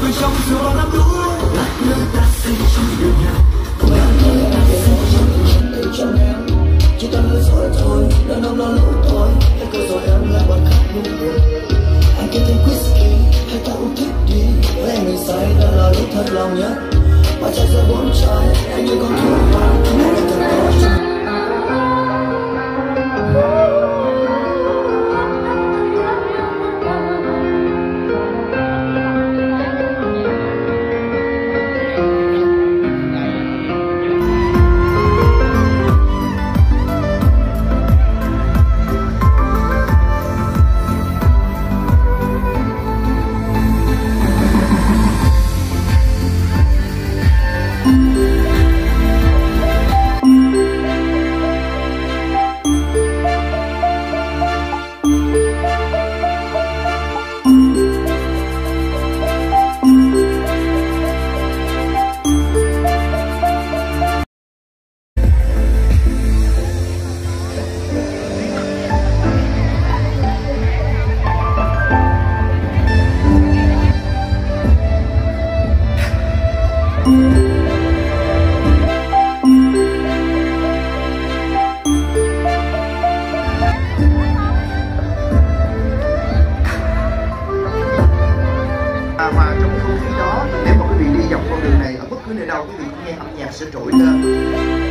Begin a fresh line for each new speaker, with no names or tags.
vui trong dù bao năm lũ. Là nơi ta xây trong đời nhà. Là nơi ta xây trong chân đời trong em chỉ ta nói rồi thôi đàn ông lo lũ thôi hãy cứ rồi em lại bạn khác buồn anh kia thêm whisky hay ta uống thích đi với em người say đã là lúc thật lòng nhất và trái giờ bốn trái anh như con thú vàng À,
trong không khí đó nếu mà quý vị đi dọc con đường này ở bất cứ nơi đâu quý vị cũng nghe âm nhạc sẽ trỗi lên.